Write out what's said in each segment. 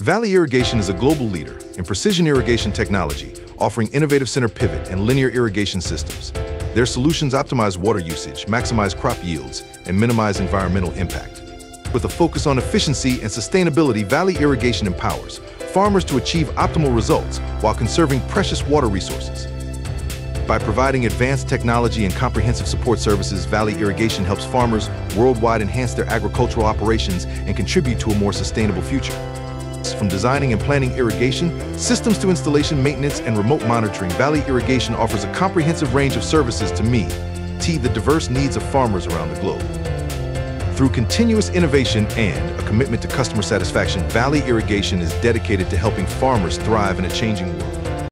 Valley Irrigation is a global leader in precision irrigation technology, offering innovative center pivot and linear irrigation systems. Their solutions optimize water usage, maximize crop yields, and minimize environmental impact. With a focus on efficiency and sustainability, Valley Irrigation empowers farmers to achieve optimal results while conserving precious water resources. By providing advanced technology and comprehensive support services, Valley Irrigation helps farmers worldwide enhance their agricultural operations and contribute to a more sustainable future. From designing and planning irrigation, systems to installation, maintenance, and remote monitoring, Valley Irrigation offers a comprehensive range of services to meet the diverse needs of farmers around the globe. Through continuous innovation and a commitment to customer satisfaction, Valley Irrigation is dedicated to helping farmers thrive in a changing world.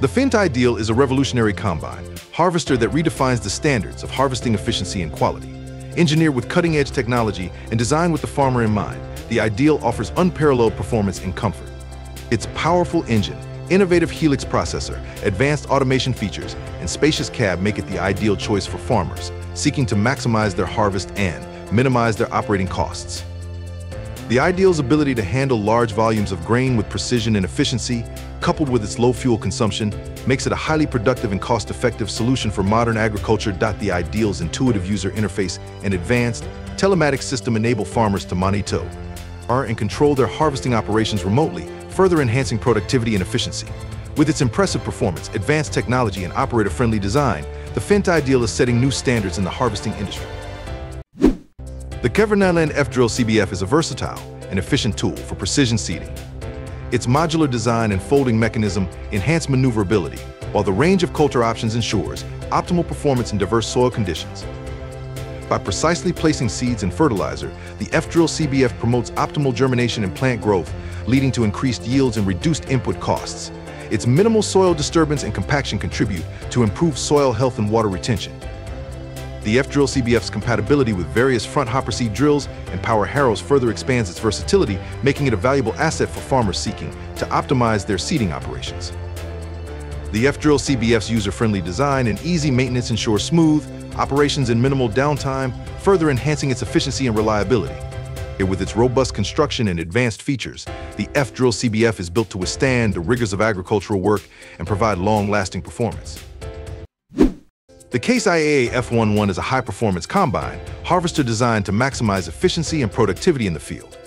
The Fendt Ideal is a revolutionary combine, harvester that redefines the standards of harvesting efficiency and quality. Engineered with cutting-edge technology and designed with the farmer in mind, the Ideal offers unparalleled performance and comfort. Its powerful engine, innovative Helix processor, advanced automation features, and spacious cab make it the ideal choice for farmers seeking to maximize their harvest and minimize their operating costs. The Ideal's ability to handle large volumes of grain with precision and efficiency, coupled with its low fuel consumption, makes it a highly productive and cost-effective solution for modern agriculture. The Ideal's intuitive user interface and advanced telematics system enable farmers to monitor and control their harvesting operations remotely, further enhancing productivity and efficiency. With its impressive performance, advanced technology, and operator-friendly design, the Fendt Ideal is setting new standards in the harvesting industry. The Kverneland F-Drill CBF is a versatile and efficient tool for precision seeding. Its modular design and folding mechanism enhance maneuverability, while the range of coulter options ensures optimal performance in diverse soil conditions. By precisely placing seeds and fertilizer, the F-Drill CBF promotes optimal germination and plant growth, leading to increased yields and reduced input costs. Its minimal soil disturbance and compaction contribute to improved soil health and water retention. The F-Drill CBF's compatibility with various front hopper seed drills and power harrows further expands its versatility, making it a valuable asset for farmers seeking to optimize their seeding operations. The F-Drill CBF's user-friendly design and easy maintenance ensure smooth operations and minimal downtime, further enhancing its efficiency and reliability. With its robust construction and advanced features, the F-Drill CBF is built to withstand the rigors of agricultural work and provide long-lasting performance. The Case IH AF11 is a high-performance combine harvester designed to maximize efficiency and productivity in the field.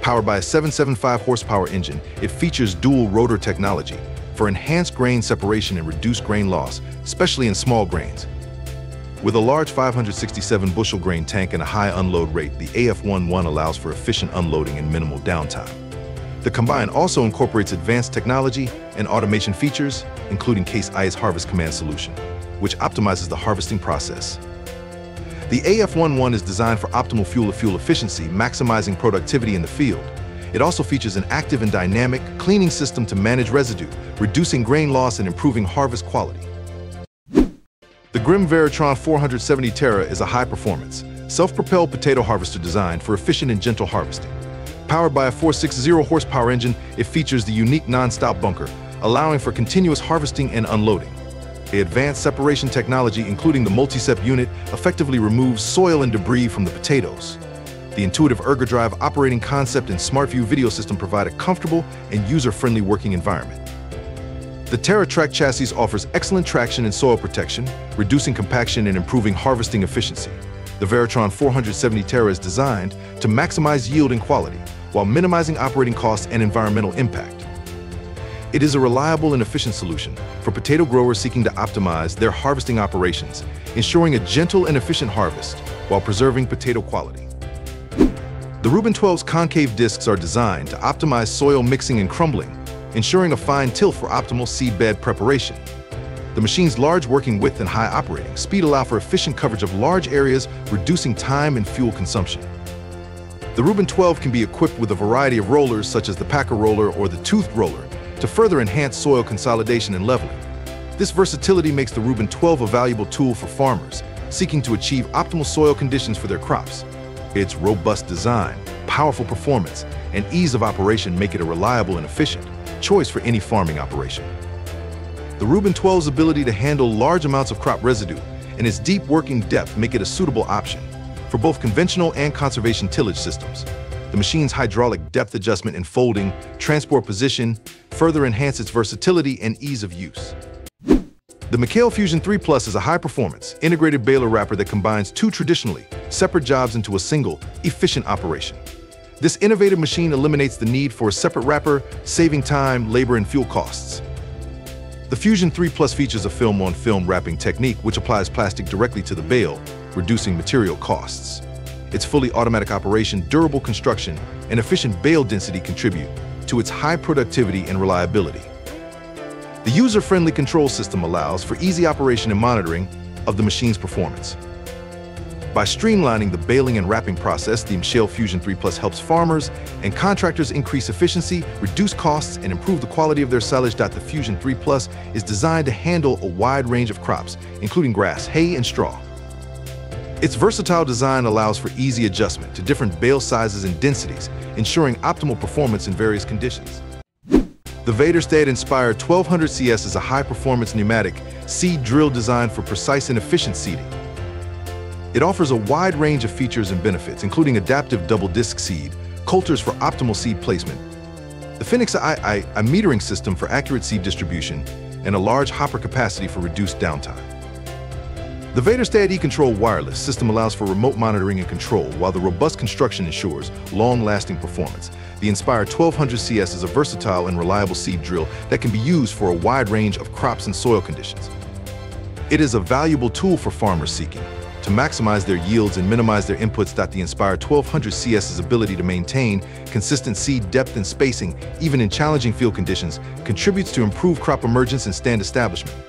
Powered by a 775 horsepower engine, it features dual rotor technology for enhanced grain separation and reduced grain loss, especially in small grains. With a large 567 bushel grain tank and a high unload rate, the AF11 allows for efficient unloading and minimal downtime. The combine also incorporates advanced technology and automation features, including Case IH's Harvest Command solution which optimizes the harvesting process. The AF11 is designed for optimal fuel-to-fuel efficiency, maximizing productivity in the field. It also features an active and dynamic cleaning system to manage residue, reducing grain loss and improving harvest quality. The Grimme Varitron 470 Terra is a high-performance, self-propelled potato harvester designed for efficient and gentle harvesting. Powered by a 460 horsepower engine, it features the unique non-stop bunker, allowing for continuous harvesting and unloading. The advanced separation technology, including the MultiSep unit, effectively removes soil and debris from the potatoes. The intuitive ErgoDrive operating concept and SmartView video system provide a comfortable and user-friendly working environment. The TerraTrack chassis offers excellent traction and soil protection, reducing compaction and improving harvesting efficiency. The Varitron 470 Terra is designed to maximize yield and quality while minimizing operating costs and environmental impact. It is a reliable and efficient solution for potato growers seeking to optimize their harvesting operations, ensuring a gentle and efficient harvest while preserving potato quality. The Rubin 12's concave discs are designed to optimize soil mixing and crumbling, ensuring a fine tilt for optimal seedbed preparation. The machine's large working width and high operating speed allow for efficient coverage of large areas, reducing time and fuel consumption. The Rubin 12 can be equipped with a variety of rollers such as the Packer roller or the toothed roller, to further enhance soil consolidation and leveling. This versatility makes the Rubin 12 a valuable tool for farmers seeking to achieve optimal soil conditions for their crops. Its robust design, powerful performance, and ease of operation make it a reliable and efficient choice for any farming operation. The Rubin 12's ability to handle large amounts of crop residue and its deep working depth make it a suitable option for both conventional and conservation tillage systems. The machine's hydraulic depth adjustment and folding, transport position, further enhance its versatility and ease of use. The McHale Fusion 3 Plus is a high-performance, integrated baler wrapper that combines two traditionally separate jobs into a single, efficient operation. This innovative machine eliminates the need for a separate wrapper, saving time, labor, and fuel costs. The Fusion 3 Plus features a film-on-film wrapping technique which applies plastic directly to the bale, reducing material costs. Its fully automatic operation, durable construction, and efficient bale density contribute to its high productivity and reliability. The user-friendly control system allows for easy operation and monitoring of the machine's performance. By streamlining the baling and wrapping process, the McHale Fusion 3 Plus helps farmers and contractors increase efficiency, reduce costs, and improve the quality of their silage. The Fusion 3 Plus is designed to handle a wide range of crops, including grass, hay, and straw. Its versatile design allows for easy adjustment to different bale sizes and densities, ensuring optimal performance in various conditions. The Väderstad Inspire 1200 CS is a high-performance pneumatic seed drill designed for precise and efficient seeding. It offers a wide range of features and benefits, including adaptive double-disc seed, coulters for optimal seed placement, the Fenix II, a metering system for accurate seed distribution, and a large hopper capacity for reduced downtime. The Vader Väderstad e-Control wireless system allows for remote monitoring and control, while the robust construction ensures long-lasting performance. The Inspire 1200 CS is a versatile and reliable seed drill that can be used for a wide range of crops and soil conditions. It is a valuable tool for farmers seeking to maximize their yields and minimize their inputs. The Inspire 1200 CS's ability to maintain consistent seed depth and spacing, even in challenging field conditions, contributes to improved crop emergence and stand establishment.